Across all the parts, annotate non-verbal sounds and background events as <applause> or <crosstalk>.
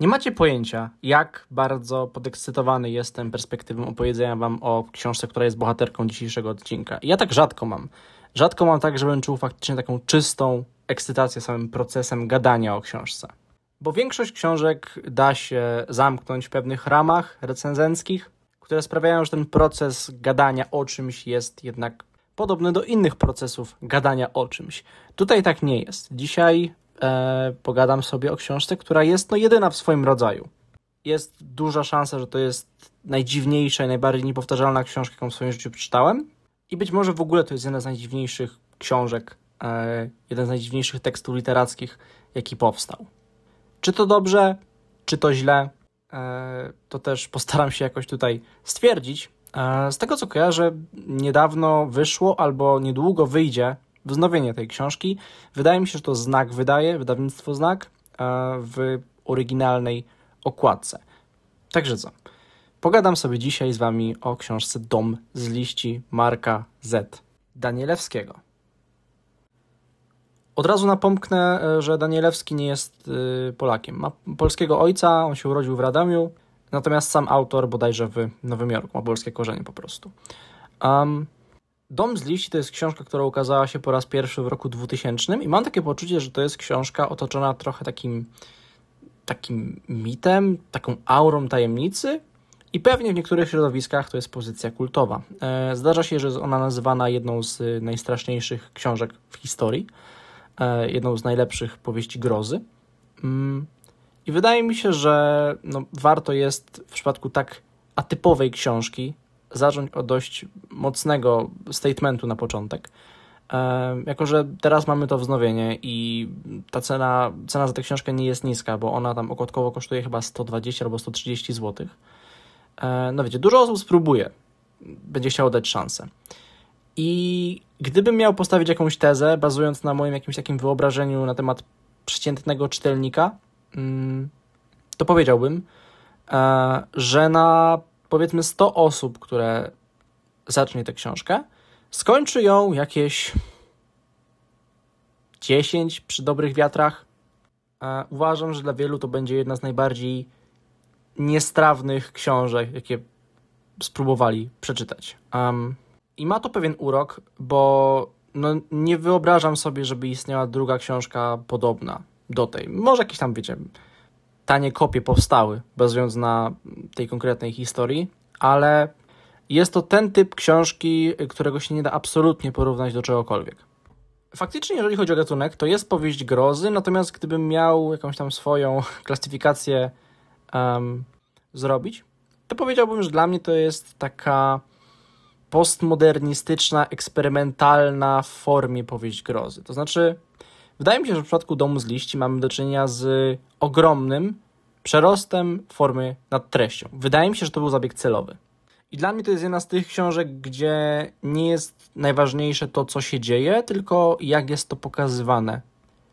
Nie macie pojęcia, jak bardzo podekscytowany jestem perspektywą opowiedzenia wam o książce, która jest bohaterką dzisiejszego odcinka. Ja tak rzadko mam. Rzadko mam tak, żebym czuł faktycznie taką czystą ekscytację samym procesem gadania o książce. Bo większość książek da się zamknąć w pewnych ramach recenzenckich, które sprawiają, że ten proces gadania o czymś jest jednak podobny do innych procesów gadania o czymś. Tutaj tak nie jest. Dzisiaj e, pogadam sobie o książce, która jest no jedyna w swoim rodzaju. Jest duża szansa, że to jest najdziwniejsza i najbardziej niepowtarzalna książka, jaką w swoim życiu przeczytałem. I być może w ogóle to jest jedna z najdziwniejszych książek, e, jeden z najdziwniejszych tekstów literackich, jaki powstał. Czy to dobrze, czy to źle, e, to też postaram się jakoś tutaj stwierdzić. E, z tego co kojarzę, niedawno wyszło albo niedługo wyjdzie wznowienie tej książki. Wydaje mi się, że to Znak wydaje, wydawnictwo Znak e, w oryginalnej okładce. Także co? Pogadam sobie dzisiaj z Wami o książce Dom z liści Marka Z. Danielewskiego. Od razu napomknę, e, że Danielewski nie jest Polakiem. Ma polskiego ojca, on się urodził w Radomiu, natomiast sam autor bodajże w Nowym Jorku ma polskie korzenie po prostu. Um, Dom z liści to jest książka, która ukazała się po raz pierwszy w roku 2000 i mam takie poczucie, że to jest książka otoczona trochę takim, takim mitem, taką aurą tajemnicy i pewnie w niektórych środowiskach to jest pozycja kultowa. E, zdarza się, że jest ona nazywana jedną z najstraszniejszych książek w historii, e, jedną z najlepszych powieści grozy. Mm, I wydaje mi się, że no, warto jest w przypadku tak atypowej książki zacząć od dość mocnego statementu na początek. Jako, że teraz mamy to wznowienie i ta cena, cena za tę książkę nie jest niska, bo ona tam okładkowo kosztuje chyba 120 albo 130 zł. No wiecie, dużo osób spróbuje, będzie chciało dać szansę. I gdybym miał postawić jakąś tezę, bazując na moim jakimś takim wyobrażeniu na temat przeciętnego czytelnika, mm, to powiedziałbym, e, że na powiedzmy 100 osób, które zacznie tę książkę, skończy ją jakieś 10 przy dobrych wiatrach. Uważam, że dla wielu to będzie jedna z najbardziej niestrawnych książek, jakie spróbowali przeczytać. Um, I ma to pewien urok, bo no, nie wyobrażam sobie, żeby istniała druga książka podobna do tej. Może jakieś tam, wiecie, tanie kopie powstały, bazując na tej konkretnej historii, ale jest to ten typ książki, którego się nie da absolutnie porównać do czegokolwiek. Faktycznie, jeżeli chodzi o gatunek, to jest powieść grozy, natomiast gdybym miał jakąś tam swoją <laughs> klasyfikację um, zrobić, to powiedziałbym, że dla mnie to jest taka postmodernistyczna, eksperymentalna w formie powieść grozy. To znaczy, Wydaje mi się, że w przypadku Domu z liści mamy do czynienia z ogromnym przerostem formy nad treścią. Wydaje mi się, że to był zabieg celowy. I dla mnie to jest jedna z tych książek, gdzie nie jest najważniejsze to, co się dzieje, tylko jak jest to pokazywane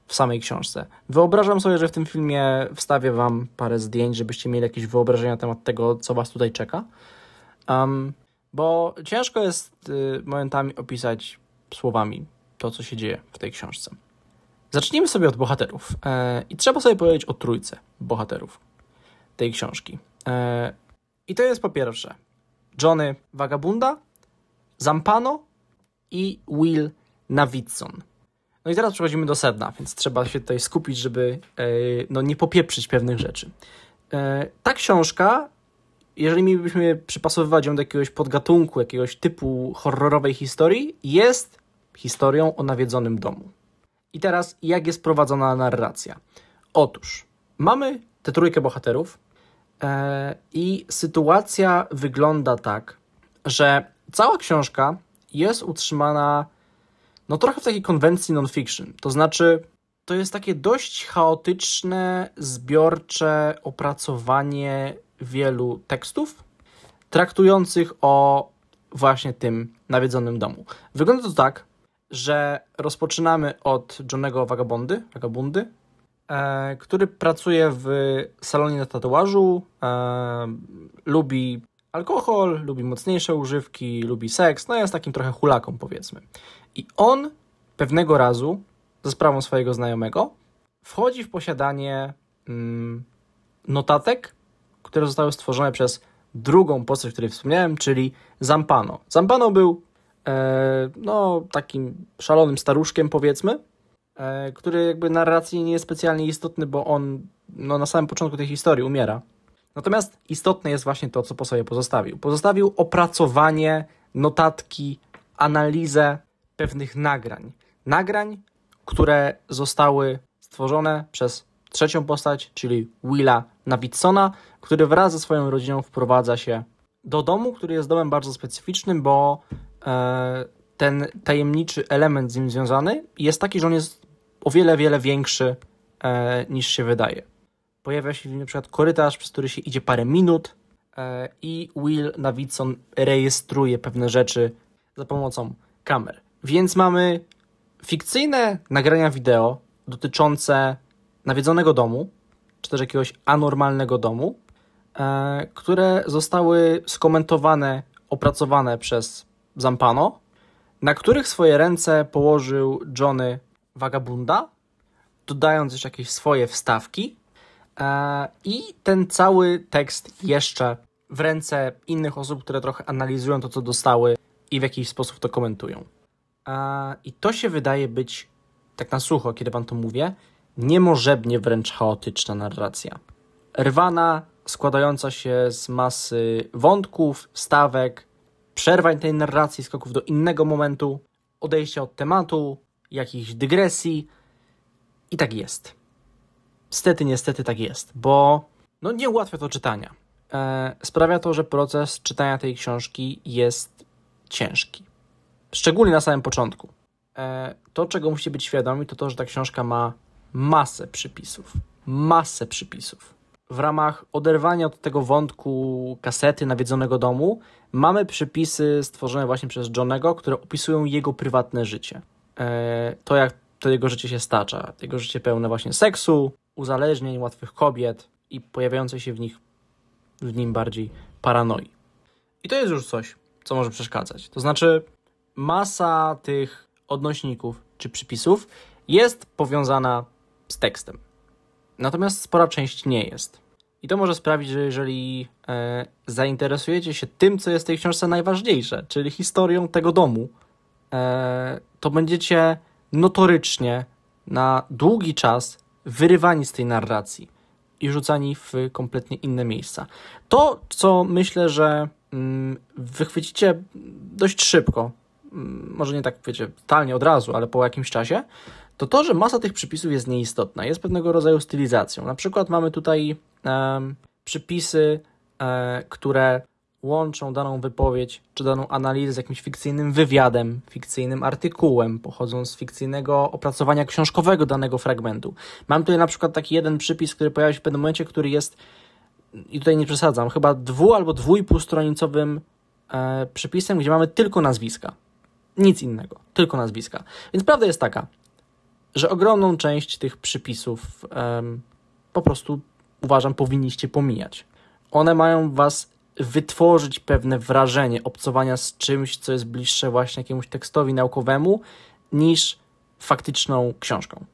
w samej książce. Wyobrażam sobie, że w tym filmie wstawię Wam parę zdjęć, żebyście mieli jakieś wyobrażenia na temat tego, co Was tutaj czeka. Um, bo ciężko jest y, momentami opisać słowami to, co się dzieje w tej książce. Zacznijmy sobie od bohaterów. E, I trzeba sobie powiedzieć o trójce bohaterów tej książki. E, I to jest po pierwsze Johnny Vagabunda, Zampano i Will Navidson. No i teraz przechodzimy do sedna, więc trzeba się tutaj skupić, żeby e, no, nie popieprzyć pewnych rzeczy. Ta książka, jeżeli mielibyśmy przypasowywać ją do jakiegoś podgatunku, jakiegoś typu horrorowej historii, jest historią o nawiedzonym domu. I teraz, jak jest prowadzona narracja? Otóż, mamy tę trójkę bohaterów e, i sytuacja wygląda tak, że cała książka jest utrzymana no trochę w takiej konwencji non-fiction. To znaczy, to jest takie dość chaotyczne, zbiorcze opracowanie wielu tekstów traktujących o właśnie tym nawiedzonym domu. Wygląda to tak, że rozpoczynamy od Johnego Vagabondy, Vagabundy, e, który pracuje w salonie na tatuażu, e, lubi alkohol, lubi mocniejsze używki, lubi seks, no jest takim trochę hulaką powiedzmy. I on pewnego razu, za sprawą swojego znajomego, wchodzi w posiadanie mm, notatek, które zostały stworzone przez drugą postać, o której wspomniałem, czyli Zampano. Zampano był no, takim szalonym staruszkiem, powiedzmy, e, który jakby narracji nie jest specjalnie istotny, bo on no, na samym początku tej historii umiera. Natomiast istotne jest właśnie to, co po sobie pozostawił. Pozostawił opracowanie, notatki, analizę pewnych nagrań. Nagrań, które zostały stworzone przez trzecią postać, czyli Willa Navidsona, który wraz ze swoją rodziną wprowadza się do domu, który jest domem bardzo specyficznym, bo e, ten tajemniczy element z nim związany jest taki, że on jest o wiele, wiele większy e, niż się wydaje. Pojawia się na przykład korytarz, przez który się idzie parę minut e, i Will Navidson rejestruje pewne rzeczy za pomocą kamer. Więc mamy fikcyjne nagrania wideo dotyczące nawiedzonego domu, czy też jakiegoś anormalnego domu, e, które zostały skomentowane, opracowane przez Zampano, na których swoje ręce położył Johnny Vagabunda, dodając jeszcze jakieś swoje wstawki. E, I ten cały tekst jeszcze w ręce innych osób, które trochę analizują to, co dostały i w jakiś sposób to komentują. E, I to się wydaje być, tak na sucho, kiedy wam to mówię, niemożebnie wręcz chaotyczna narracja. Rwana, składająca się z masy wątków, stawek, przerwań tej narracji, skoków do innego momentu, odejścia od tematu, jakichś dygresji. I tak jest. Stety, niestety tak jest, bo no nie ułatwia to czytania. E, sprawia to, że proces czytania tej książki jest ciężki. Szczególnie na samym początku. E, to, czego musicie być świadomi, to to, że ta książka ma masę przypisów. Masę przypisów. W ramach oderwania od tego wątku kasety nawiedzonego domu mamy przypisy stworzone właśnie przez Johnego, które opisują jego prywatne życie. E, to, jak to jego życie się stacza. Jego życie pełne właśnie seksu, uzależnień, łatwych kobiet i pojawiającej się w nich w nim bardziej paranoi. I to jest już coś, co może przeszkadzać. To znaczy, masa tych odnośników czy przypisów jest powiązana z tekstem. Natomiast spora część nie jest. I to może sprawić, że jeżeli e, zainteresujecie się tym, co jest w tej książce najważniejsze, czyli historią tego domu, e, to będziecie notorycznie na długi czas wyrywani z tej narracji i rzucani w kompletnie inne miejsca. To, co myślę, że mm, wychwycicie dość szybko, mm, może nie tak, wiecie, totalnie od razu, ale po jakimś czasie, to to, że masa tych przypisów jest nieistotna, jest pewnego rodzaju stylizacją. Na przykład mamy tutaj um, przypisy, e, które łączą daną wypowiedź czy daną analizę z jakimś fikcyjnym wywiadem, fikcyjnym artykułem, pochodzą z fikcyjnego opracowania książkowego danego fragmentu. Mam tutaj na przykład taki jeden przypis, który pojawia się w pewnym momencie, który jest, i tutaj nie przesadzam, chyba dwu albo dwójpółstronicowym e, przypisem, gdzie mamy tylko nazwiska. Nic innego, tylko nazwiska. Więc prawda jest taka, że ogromną część tych przypisów um, po prostu uważam powinniście pomijać. One mają was wytworzyć pewne wrażenie obcowania z czymś, co jest bliższe właśnie jakiemuś tekstowi naukowemu, niż faktyczną książką.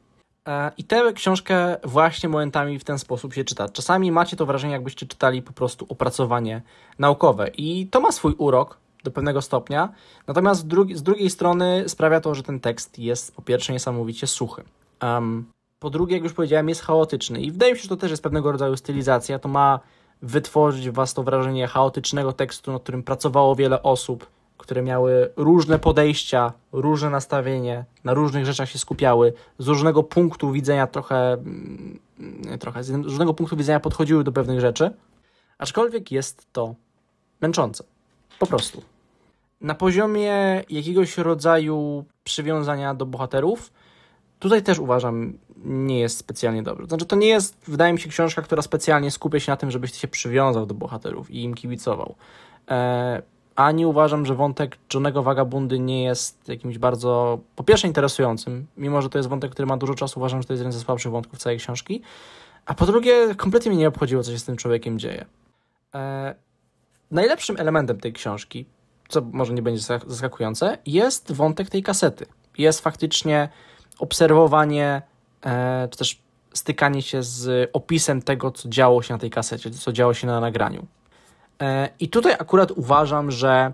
E, I tę książkę właśnie momentami w ten sposób się czyta. Czasami macie to wrażenie, jakbyście czytali po prostu opracowanie naukowe. I to ma swój urok, do pewnego stopnia. Natomiast z, drugi, z drugiej strony sprawia to, że ten tekst jest po pierwsze niesamowicie suchy. Um, po drugie, jak już powiedziałem, jest chaotyczny i wydaje mi się, że to też jest pewnego rodzaju stylizacja. To ma wytworzyć w Was to wrażenie chaotycznego tekstu, nad którym pracowało wiele osób, które miały różne podejścia, różne nastawienie, na różnych rzeczach się skupiały, z różnego punktu widzenia trochę, mm, trochę, z różnego punktu widzenia podchodziły do pewnych rzeczy, aczkolwiek jest to męczące. Po prostu na poziomie jakiegoś rodzaju przywiązania do bohaterów, tutaj też uważam, nie jest specjalnie dobrze. Znaczy, to nie jest, wydaje mi się, książka, która specjalnie skupia się na tym, żebyś się przywiązał do bohaterów i im kibicował. E, ani uważam, że wątek Johnego Vagabundy nie jest jakimś bardzo, po pierwsze, interesującym, mimo że to jest wątek, który ma dużo czasu, uważam, że to jest jeden ze słabszych wątków całej książki. A po drugie, kompletnie mnie nie obchodziło, co się z tym człowiekiem dzieje. E, najlepszym elementem tej książki, co może nie będzie zaskakujące, jest wątek tej kasety. Jest faktycznie obserwowanie, e, czy też stykanie się z opisem tego, co działo się na tej kasecie, co działo się na nagraniu. E, I tutaj akurat uważam, że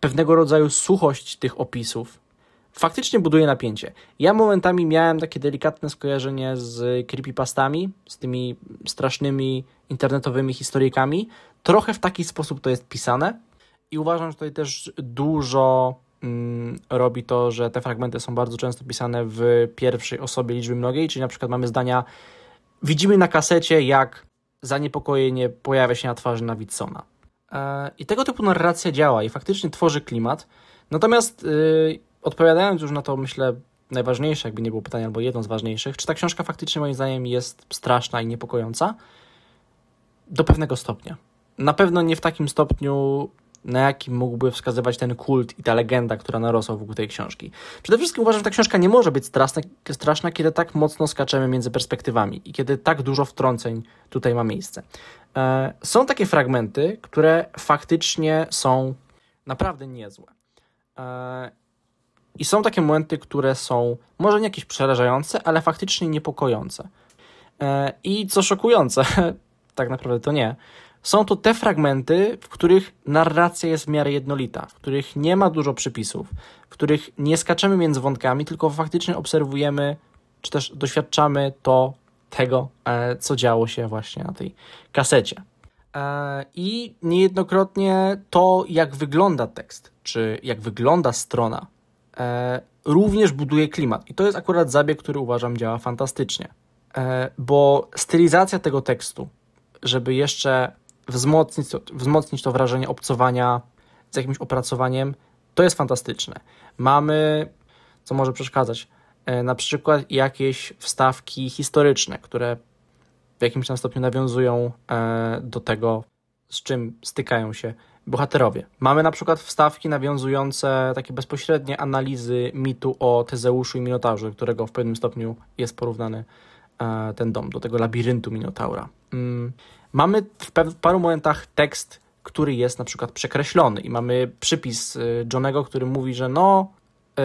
pewnego rodzaju suchość tych opisów faktycznie buduje napięcie. Ja momentami miałem takie delikatne skojarzenie z creepypastami, z tymi strasznymi internetowymi historyjkami. Trochę w taki sposób to jest pisane i uważam, że tutaj też dużo mm, robi to, że te fragmenty są bardzo często pisane w pierwszej osobie liczby mnogiej, czyli na przykład mamy zdania widzimy na kasecie, jak zaniepokojenie pojawia się na twarzy Nawidsona. E, I tego typu narracja działa i faktycznie tworzy klimat. Natomiast yy, odpowiadając już na to, myślę, najważniejsze, jakby nie było pytania, albo jedno z ważniejszych, czy ta książka faktycznie moim zdaniem jest straszna i niepokojąca? Do pewnego stopnia. Na pewno nie w takim stopniu, na jakim mógłby wskazywać ten kult i ta legenda, która narosła wokół tej książki. Przede wszystkim uważam, że ta książka nie może być straszna, straszna, kiedy tak mocno skaczemy między perspektywami i kiedy tak dużo wtrąceń tutaj ma miejsce. E, są takie fragmenty, które faktycznie są naprawdę niezłe. E, I są takie momenty, które są może nie jakieś przerażające, ale faktycznie niepokojące. E, I co szokujące, <laughs> tak naprawdę to nie, są to te fragmenty, w których narracja jest w miarę jednolita, w których nie ma dużo przypisów, w których nie skaczemy między wątkami, tylko faktycznie obserwujemy, czy też doświadczamy to, tego, e, co działo się właśnie na tej kasecie. E, I niejednokrotnie to, jak wygląda tekst, czy jak wygląda strona, e, również buduje klimat. I to jest akurat zabieg, który uważam działa fantastycznie. Bo stylizacja tego tekstu, żeby jeszcze wzmocnić, wzmocnić to wrażenie obcowania z jakimś opracowaniem, to jest fantastyczne. Mamy, co może przeszkadzać, e, na przykład jakieś wstawki historyczne, które w jakimś tam stopniu nawiązują e, do tego, z czym stykają się bohaterowie. Mamy na przykład wstawki nawiązujące takie bezpośrednie analizy mitu o Tezeuszu i Minotaurze, do którego w pewnym stopniu jest porównany e, ten dom, do tego labiryntu Minotaura. Mamy w paru momentach tekst, który jest na przykład przekreślony i mamy przypis y, Johnego, który mówi, że no, y,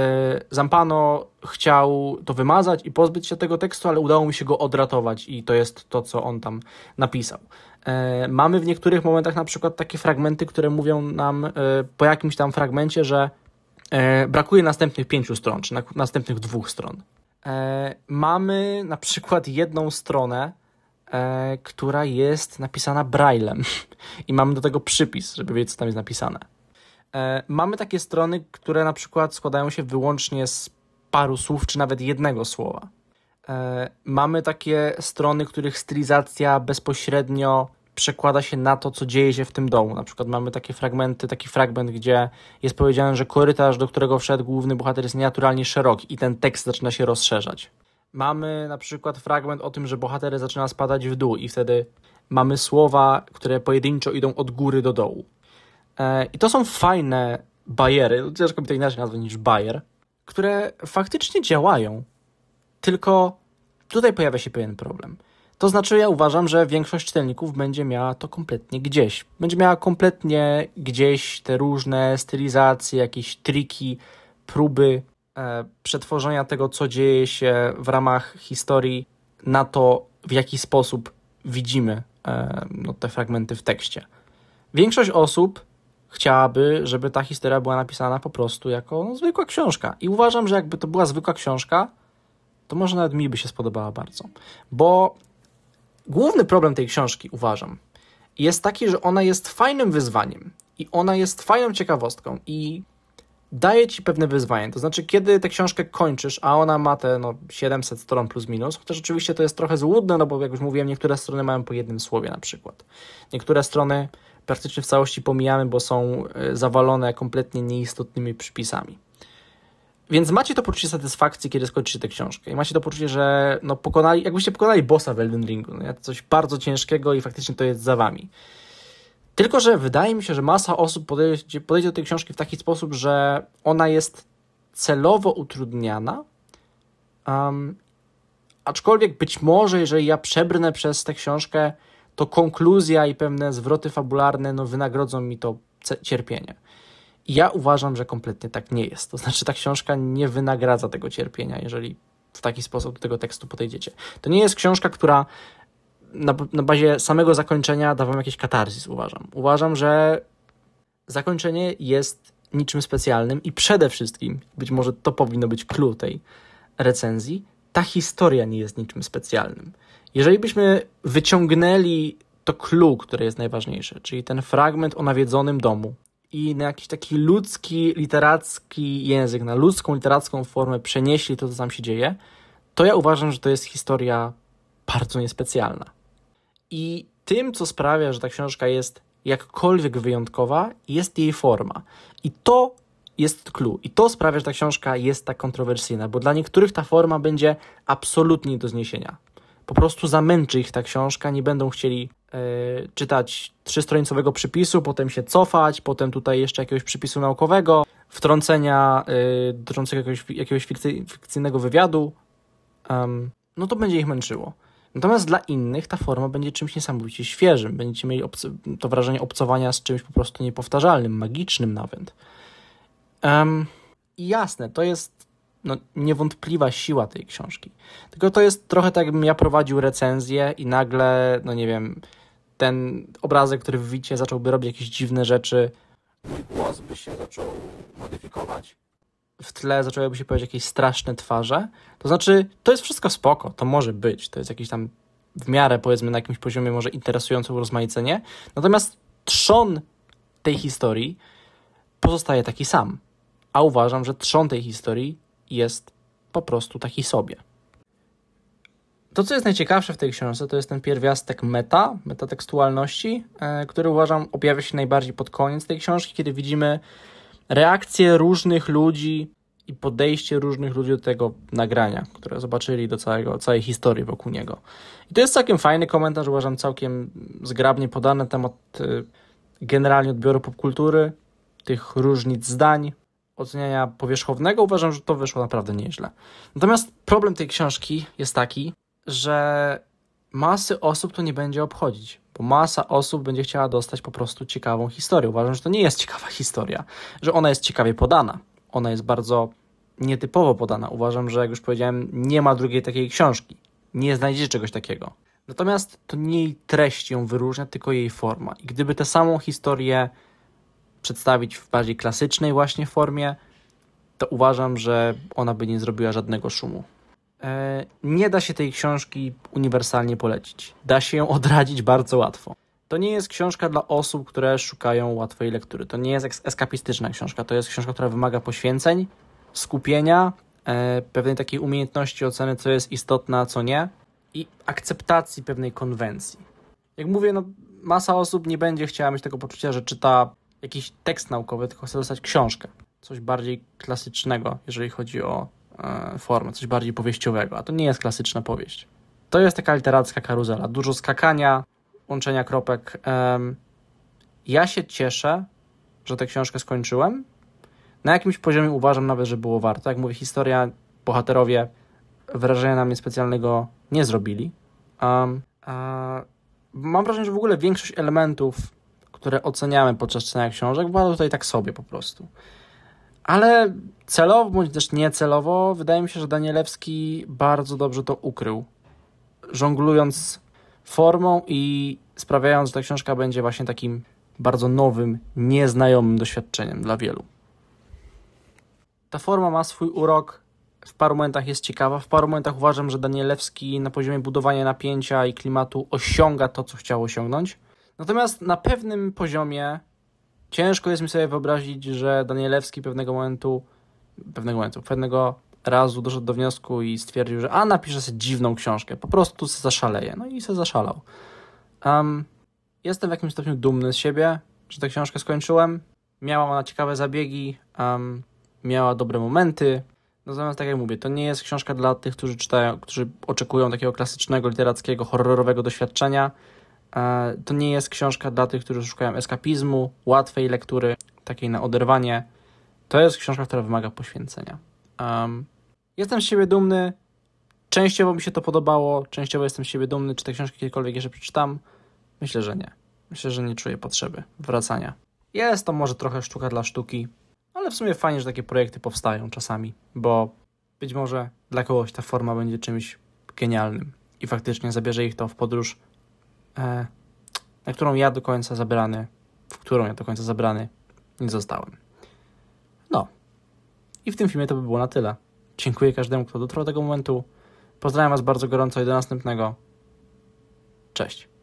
Zampano chciał to wymazać i pozbyć się tego tekstu, ale udało mi się go odratować i to jest to, co on tam napisał. Y, mamy w niektórych momentach na przykład takie fragmenty, które mówią nam po jakimś tam fragmencie, że brakuje następnych pięciu stron, czy następnych dwóch stron. Mamy na przykład jedną stronę, e, która jest napisana braillem i mamy do tego przypis, żeby wiedzieć, co tam jest napisane. E, mamy takie strony, które na przykład składają się wyłącznie z paru słów, czy nawet jednego słowa. E, mamy takie strony, których stylizacja bezpośrednio przekłada się na to, co dzieje się w tym domu. Na przykład mamy takie fragmenty, taki fragment, gdzie jest powiedziane, że korytarz, do którego wszedł główny bohater jest nienaturalnie szeroki i ten tekst zaczyna się rozszerzać. Mamy na przykład fragment o tym, że bohater zaczyna spadać w dół i wtedy mamy słowa, które pojedynczo idą od góry do dołu. E, I to są fajne bajery, ciężko mi to inaczej nazwać niż bajer, które faktycznie działają, tylko tutaj pojawia się pewien problem. To znaczy, ja uważam, że większość czytelników będzie miała to kompletnie gdzieś. Będzie miała kompletnie gdzieś te różne stylizacje, jakieś triki, próby przetworzenia tego, co dzieje się w ramach historii, na to, w jaki sposób widzimy e, no, te fragmenty w tekście. Większość osób chciałaby, żeby ta historia była napisana po prostu jako no, zwykła książka. I uważam, że jakby to była zwykła książka, to może nawet mi by się spodobała bardzo. Bo główny problem tej książki, uważam, jest taki, że ona jest fajnym wyzwaniem i ona jest fajną ciekawostką i daje ci pewne wyzwanie. To znaczy, kiedy tę książkę kończysz, a ona ma te no, 700 stron plus minus, chociaż oczywiście to jest trochę złudne, no bo jak już mówiłem, niektóre strony mają po jednym słowie na przykład. Niektóre strony praktycznie w całości pomijamy, bo są e, zawalone kompletnie nieistotnymi przypisami. Więc macie to poczucie satysfakcji, kiedy skończycie tę książkę. I macie to poczucie, że no, pokonali, jakbyście pokonali bossa w Elden Ringu. No, coś bardzo ciężkiego i faktycznie to jest za wami. Tylko, że wydaje mi się, że masa osób podejdzie, podejdzie do tej książki w taki sposób, że ona jest celowo utrudniana. Um, aczkolwiek być może, jeżeli ja przebrnę przez tę książkę, to konkluzja i pewne zwroty fabularne no, wynagrodzą mi to cierpienie. Ja uważam, że kompletnie tak nie jest. To znaczy, ta książka nie wynagradza tego cierpienia, jeżeli w taki sposób do tego tekstu podejdziecie. To nie jest książka, która na, na bazie samego zakończenia da wam jakiś katarzis, uważam. Uważam, że zakończenie jest niczym specjalnym i przede wszystkim, być może to powinno być clue tej recenzji, ta historia nie jest niczym specjalnym. Jeżeli byśmy wyciągnęli to clue, które jest najważniejsze, czyli ten fragment o nawiedzonym domu i na jakiś taki ludzki, literacki język, na ludzką, literacką formę przenieśli to, co tam się dzieje, to ja uważam, że to jest historia bardzo niespecjalna. I tym, co sprawia, że ta książka jest jakkolwiek wyjątkowa, jest jej forma. I to jest clue. I to sprawia, że ta książka jest tak kontrowersyjna, bo dla niektórych ta forma będzie absolutnie do zniesienia. Po prostu zamęczy ich ta książka, nie będą chcieli yy, czytać trzystronicowego przypisu, potem się cofać, potem tutaj jeszcze jakiegoś przypisu naukowego, wtrącenia yy, dotyczącego jakiegoś, jakiegoś fikcy, fikcyjnego wywiadu. Um, no to będzie ich męczyło. Natomiast dla innych ta forma będzie czymś niesamowicie świeżym. Będziecie mieli to wrażenie obcowania z czymś po prostu niepowtarzalnym, magicznym nawet. Um, I jasne, to jest no, niewątpliwa siła tej książki. Tylko to jest trochę tak, jakbym ja prowadził recenzję i nagle, no nie wiem, ten obrazek, który widzicie, zacząłby robić jakieś dziwne rzeczy. Mój głos by się zaczął modyfikować. W tle zaczęłyby się pojawiać jakieś straszne twarze. To znaczy, to jest wszystko spoko, to może być. To jest jakiś tam w miarę, powiedzmy, na jakimś poziomie może interesujące urozmaicenie. Natomiast trzon tej historii pozostaje taki sam a uważam, że trzon tej historii jest po prostu taki sobie. To, co jest najciekawsze w tej książce, to jest ten pierwiastek meta, metatekstualności, e, który uważam objawia się najbardziej pod koniec tej książki, kiedy widzimy reakcje różnych ludzi i podejście różnych ludzi do tego nagrania, które zobaczyli do całego, całej historii wokół niego. I to jest całkiem fajny komentarz, uważam całkiem zgrabnie podany temat e, generalnie odbioru popkultury, tych różnic zdań, oceniania powierzchownego, uważam, że to wyszło naprawdę nieźle. Natomiast problem tej książki jest taki, że masy osób to nie będzie obchodzić, bo masa osób będzie chciała dostać po prostu ciekawą historię. Uważam, że to nie jest ciekawa historia, że ona jest ciekawie podana. Ona jest bardzo nietypowo podana. Uważam, że jak już powiedziałem, nie ma drugiej takiej książki. Nie znajdziecie czegoś takiego. Natomiast to nie jej treść ją wyróżnia, tylko jej forma. I gdyby tę samą historię przedstawić w bardziej klasycznej właśnie formie, to uważam, że ona by nie zrobiła żadnego szumu. E, nie da się tej książki uniwersalnie polecić. Da się ją odradzić bardzo łatwo. To nie jest książka dla osób, które szukają łatwej lektury. To nie jest eskapistyczna książka. To jest książka, która wymaga poświęceń, skupienia, e, pewnej takiej umiejętności oceny, co jest istotne, a co nie, i akceptacji pewnej konwencji. Jak mówię, no, masa osób nie będzie chciała mieć tego poczucia, że czyta jakiś tekst naukowy, tylko chcę dostać książkę. Coś bardziej klasycznego, jeżeli chodzi o formę, coś bardziej powieściowego, a to nie jest klasyczna powieść. To jest taka literacka karuzela. Dużo skakania, łączenia kropek. ja się cieszę, że tę książkę skończyłem. Na jakimś poziomie uważam nawet, że było warto. Jak mówię, historia, bohaterowie wrażenia na mnie specjalnego nie zrobili. Mam wrażenie, że w ogóle większość elementów które oceniamy podczas czytania książek, była tutaj tak sobie po prostu. Ale celowo, bądź też niecelowo, wydaje mi się, że Danielewski bardzo dobrze to ukrył. Żonglując formą i sprawiając, że ta książka będzie właśnie takim bardzo nowym, nieznajomym doświadczeniem dla wielu. Ta forma ma swój urok, w paru momentach jest ciekawa, w paru momentach uważam, że Danielewski na poziomie budowania napięcia i klimatu osiąga to, co chciał osiągnąć. Natomiast na pewnym poziomie ciężko jest mi sobie wyobrazić, że Danielewski pewnego momentu, pewnego momentu, pewnego razu doszedł do wniosku i stwierdził, że a napisze sobie dziwną książkę, po prostu se zaszaleje. No i se zaszalał. Um, jestem w jakimś stopniu dumny z siebie, że tę książkę skończyłem. Miała ona ciekawe zabiegi, um, miała dobre momenty. Natomiast tak jak mówię, to nie jest książka dla tych, którzy czytają, którzy oczekują takiego klasycznego, literackiego, horrorowego doświadczenia. E, to nie jest książka dla tych, którzy szukają eskapizmu, łatwej lektury, takiej na oderwanie. To jest książka, która wymaga poświęcenia. Um, jestem z siebie dumny. Częściowo mi się to podobało, częściowo jestem z siebie dumny. Czy te książki kiedykolwiek jeszcze przeczytam? Myślę, że nie. Myślę, że nie czuję potrzeby wracania. Jest to może trochę sztuka dla sztuki, ale w sumie fajnie, że takie projekty powstają czasami, bo być może dla kogoś ta forma będzie czymś genialnym i faktycznie zabierze ich to w podróż, na którą ja do końca zabrany, w którą ja do końca zabrany nie zostałem. No. I w tym filmie to by było na tyle. Dziękuję każdemu, kto dotrwał do tego momentu. Pozdrawiam Was bardzo gorąco i do następnego. Cześć.